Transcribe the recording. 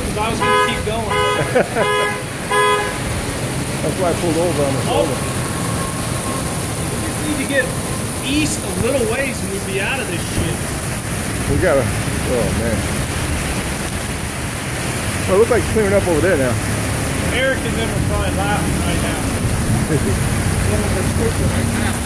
because I was going to keep going. That's why I pulled over on the oh. shoulder. We just need to get east a little ways and we'll be out of this shit. We gotta, oh man. Well, it looks like it's clearing up over there now. Eric is in are probably laughing right now.